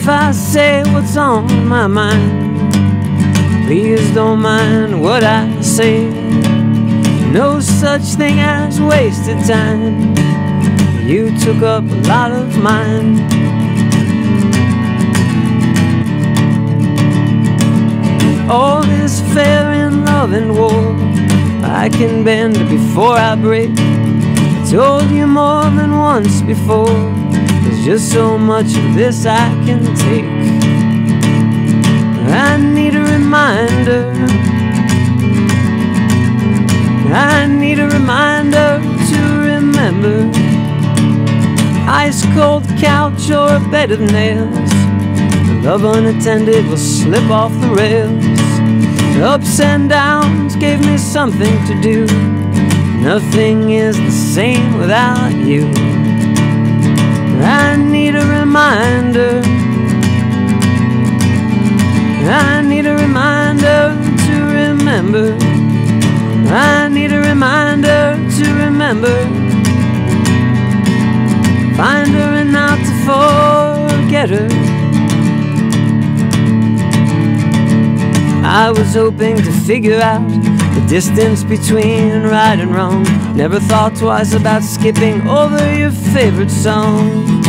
if I say what's on my mind. Please don't mind what I say. No such thing as wasted time. You took up a lot of mine. All this fair in love and war, I can bend before I break. I told you more than once before. There's just so much of this I can take. I need a reminder. I need a reminder to remember. Ice cold couch or a bed of nails. Love unattended will slip off the rails. Ups and downs gave me something to do. Nothing is the same without you. I need a reminder. I need a reminder to remember. I need a reminder to remember. Find her and not to forget her. I was hoping to figure out distance between right and wrong. Never thought twice about skipping over your favorite song.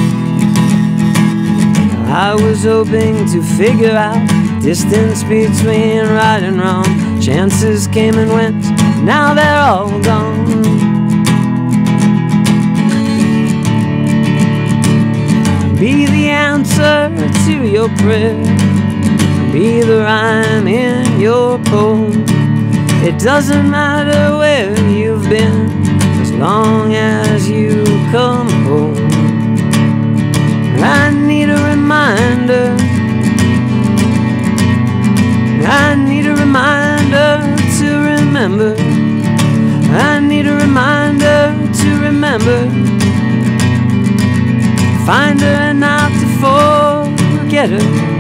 I was hoping to figure out distance between right and wrong. Chances came and went, now they're all gone. Be the answer to your prayer. Be the rhyme in your poem. It doesn't matter where you've been, as long as you come home. I need a reminder. I need a reminder to remember. I need a reminder to remember. Find her and not to forget her.